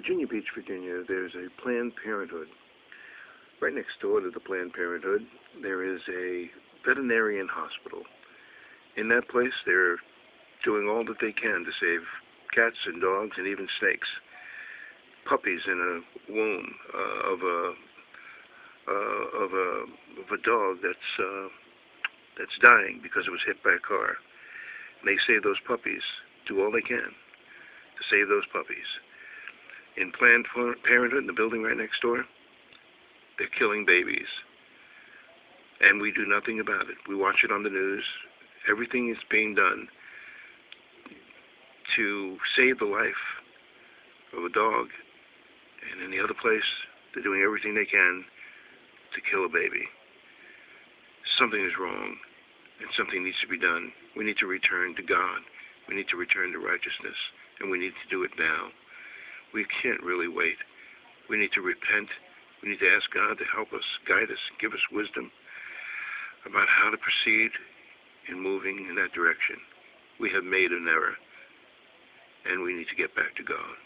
Virginia Beach, Virginia, there's a Planned Parenthood. Right next door to the Planned Parenthood, there is a veterinarian hospital. In that place, they're doing all that they can to save cats and dogs and even snakes. Puppies in a womb uh, of a uh, of a of a dog that's uh, that's dying because it was hit by a car. And they save those puppies. Do all they can to save those puppies. In Planned Parenthood, in the building right next door, they're killing babies. And we do nothing about it. We watch it on the news. Everything is being done to save the life of a dog. And in the other place, they're doing everything they can to kill a baby. Something is wrong, and something needs to be done. We need to return to God. We need to return to righteousness, and we need to do it now. We can't really wait. We need to repent. We need to ask God to help us, guide us, give us wisdom about how to proceed in moving in that direction. We have made an error, and we need to get back to God.